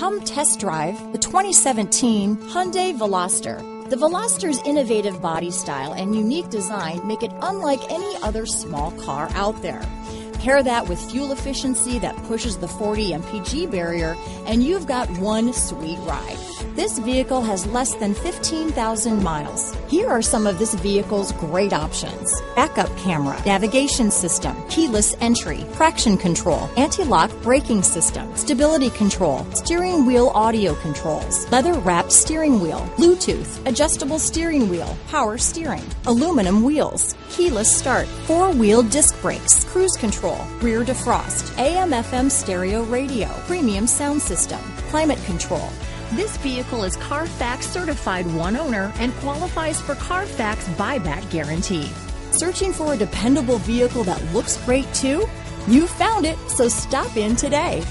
Come test drive the 2017 Hyundai Veloster. The Veloster's innovative body style and unique design make it unlike any other small car out there. Pair that with fuel efficiency that pushes the 40 mpg barrier, and you've got one sweet ride. This vehicle has less than 15,000 miles. Here are some of this vehicle's great options backup camera, navigation system, keyless entry, traction control, anti lock braking system, stability control, steering wheel audio controls, leather wrapped steering wheel, Bluetooth, adjustable steering wheel, power steering, aluminum wheels, keyless start, four wheel disc brakes, cruise control, rear defrost, AM FM stereo radio, premium sound system, climate control. This vehicle is Carfax certified one owner and qualifies for Carfax buyback guarantee. Searching for a dependable vehicle that looks great too? You found it, so stop in today.